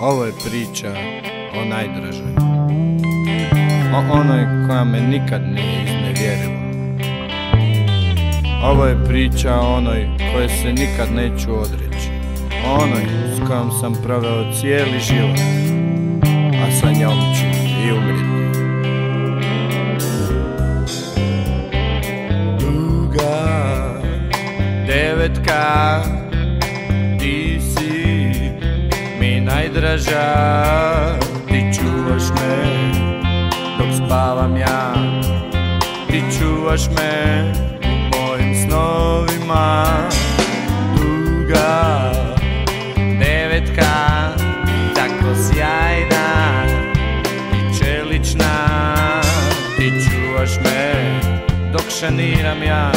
Ovo je priča o najdražoj. O onoj koja me nikad nije iznevjerila. Ovo je priča o onoj koje se nikad neću odreći. O onoj s kojom sam proveo cijeli život A sa njom ću i umriti Duga devetka mi najdraža Ti čuvaš me dok spavam ja. Ti čuvaš me u mojim snovima. Duga devetka Tako sjajna i čelična. Ti čuvaš me dok šaniram ja.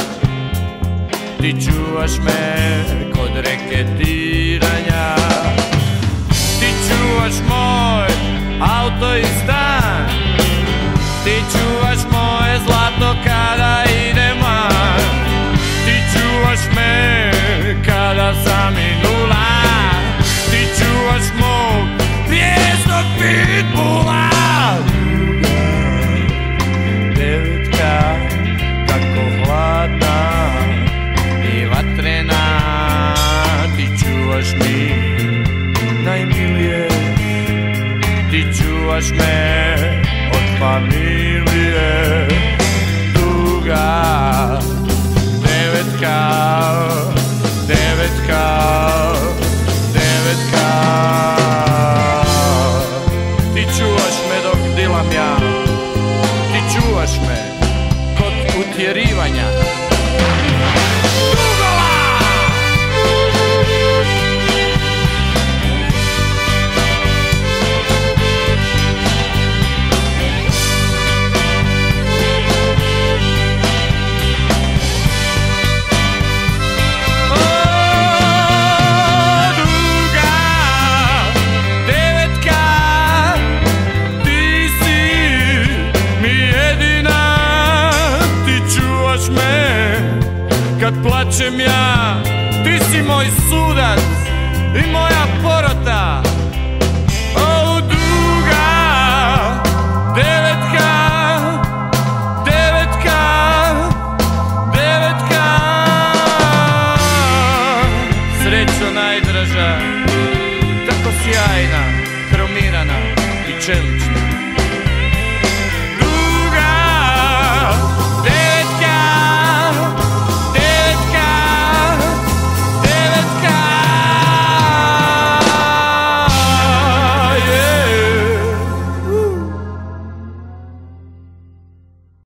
Ti čuvaš me kod reketiranja stan. Ti čuvaš moje zlato kada idem van. Ti čuvaš me kada sam i nula Ti čuvaš mog vjesnog pitbula. Devetka tako hladna i vatrena. Ti čuvaš mi najmilije Ti čuvaš me od familije. Duga devetka Devetka Devetka. Ti čuvaš me dok dilam ja. Ti čuvaš me kod utjerivanja kad plačem ja. Ti si moj sudac i moja porota. O druga devetka, devetka, devetka. Srećo najdraža, tako sjajna, kromirana i čelična.